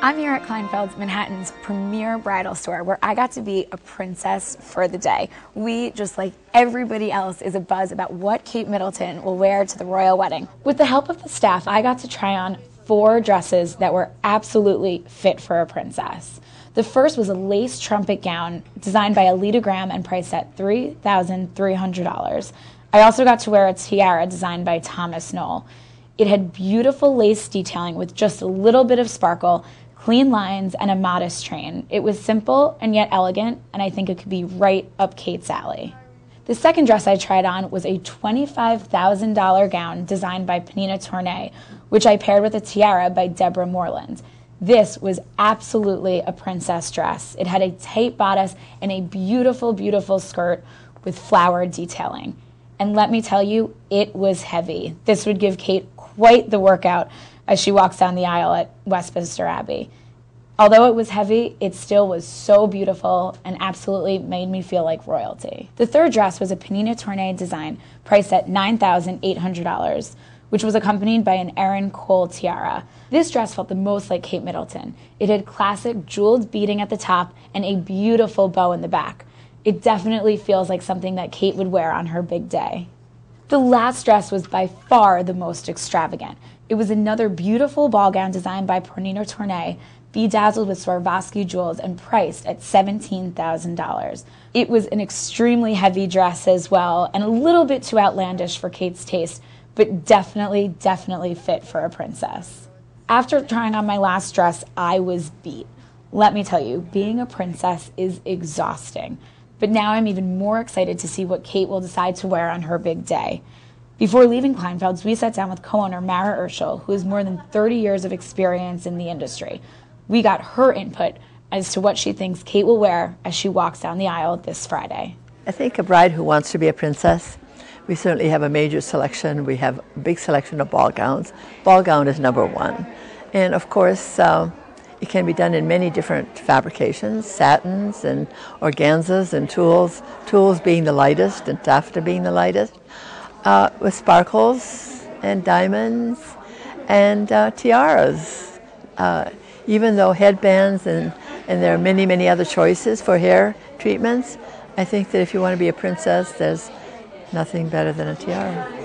I'm here at Kleinfeld's, Manhattan's premier bridal store, where I got to be a princess for the day. We, just like everybody else, is a buzz about what Kate Middleton will wear to the royal wedding. With the help of the staff, I got to try on four dresses that were absolutely fit for a princess. The first was a lace trumpet gown designed by Alita Graham and priced at $3,300. I also got to wear a tiara designed by Thomas Knoll. It had beautiful lace detailing with just a little bit of sparkle clean lines, and a modest train. It was simple and yet elegant, and I think it could be right up Kate's alley. The second dress I tried on was a $25,000 gown designed by Pnina Tornai, which I paired with a tiara by Deborah Moreland. This was absolutely a princess dress. It had a tight bodice and a beautiful, beautiful skirt with flower detailing. And let me tell you, it was heavy. This would give Kate quite the workout as she walks down the aisle at Westminster Abbey. Although it was heavy, it still was so beautiful and absolutely made me feel like royalty. The third dress was a Pnina Tornai design priced at $9,800, which was accompanied by an Erin Cole tiara. This dress felt the most like Kate Middleton. It had classic jeweled beading at the top and a beautiful bow in the back. It definitely feels like something that Kate would wear on her big day. The last dress was by far the most extravagant. It was another beautiful ball gown designed by Pnina Tornai, bedazzled with Swarovski jewels and priced at $17,000. It was an extremely heavy dress as well and a little bit too outlandish for Kate's taste, but definitely, definitely fit for a princess. After trying on my last dress, I was beat. Let me tell you, being a princess is exhausting. But now I'm even more excited to see what Kate will decide to wear on her big day. Before leaving Kleinfeld's, we sat down with co owner Mara Urshel, who has more than 30 years of experience in the industry. We got her input as to what she thinks Kate will wear as she walks down the aisle this Friday. I think a bride who wants to be a princess, we certainly have a major selection. We have a big selection of ball gowns. Ball gown is number one. And of course, uh, it can be done in many different fabrications, satins and organzas and tulles, tulles being the lightest and taffeta being the lightest uh, with sparkles and diamonds and uh, tiaras. Uh, even though headbands and, and there are many, many other choices for hair treatments, I think that if you want to be a princess, there's nothing better than a tiara.